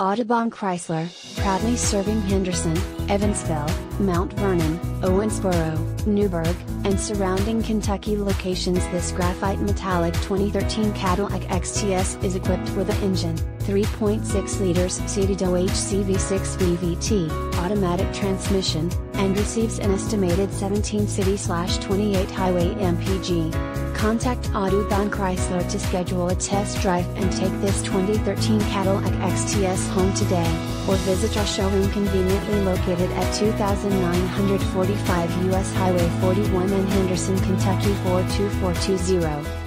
Audubon Chrysler, proudly serving Henderson, Evansville, Mount Vernon, Owensboro, Newburgh, and surrounding Kentucky locations. This graphite metallic 2013 Cadillac XTS is equipped with an engine, 3.6 liters SIDI DOHC V6 VVT, automatic transmission, and receives an estimated 17 city/28 highway MPG. Contact Audubon Chrysler to schedule a test drive and take this 2013 Cadillac XTS home today, or visit our showroom conveniently located at 2945 US Highway 41 in Henderson, Kentucky 42420.